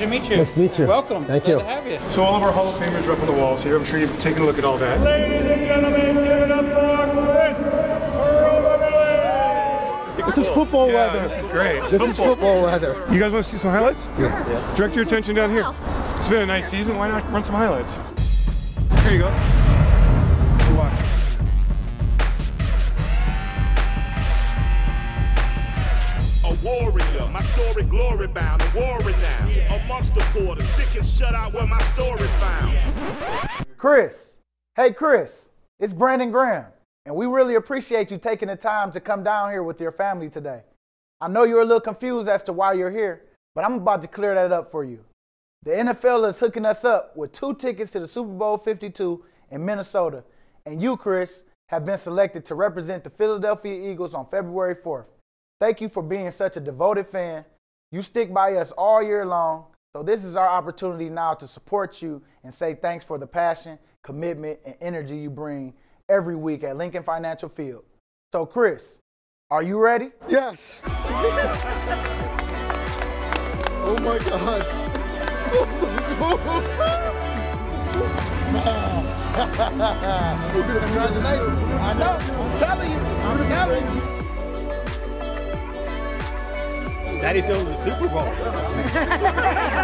to meet you. Nice to meet you. Welcome. Thank Glad you. to have you. So all of our Hall of Famers are up on the walls here. I'm sure you've taken a look at all that. Ladies and gentlemen, give it up for Chris This is football Yeah, weather. this is great. This is football weather. You guys want to see some highlights? Yeah. Direct your attention down here. It's been a nice season. Why not run some highlights? Here you go. Watch. A warrior, my story glory bound, a warrior now. The sick and shut out where my story found. Chris. Hey, Chris. It's Brandon Graham. And we really appreciate you taking the time to come down here with your family today. I know you're a little confused as to why you're here, but I'm about to clear that up for you. The NFL is hooking us up with two tickets to the Super Bowl 52 in Minnesota. And you, Chris, have been selected to represent the Philadelphia Eagles on February 4th. Thank you for being such a devoted fan. You stick by us all year long. So this is our opportunity now to support you and say thanks for the passion, commitment, and energy you bring every week at Lincoln Financial Field. So Chris, are you ready? Yes. oh my God. Congratulations. I know. I'm telling you. I'm telling you. Daddy's going to the Super Bowl.